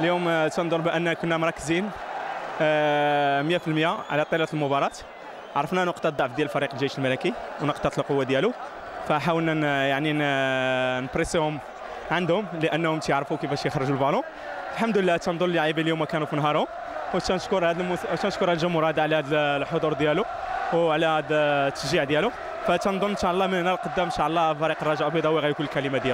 اليوم آه، تنظن بأن كنا مركزين آه، 100% على طيلة المباراة. عرفنا نقطة الضعف ديال فريق الجيش الملكي ونقطة القوة ديالو. فحاولنا يعني نبريسيهم عندهم لأنهم تيعرفوا كيفاش يخرجوا البالون. الحمد لله تنظن اللاعبين اليوم كانوا في نهارهم. وتنشكر هذا المس... تنشكر هذا الجمهور هذا على هذا الحضور ديالو وعلى هذا التشجيع ديالو. فتنظن إن شاء الله من هنا لقدام إن شاء الله فريق الرجاء البيضاوي غيكون الكلمة ديالو.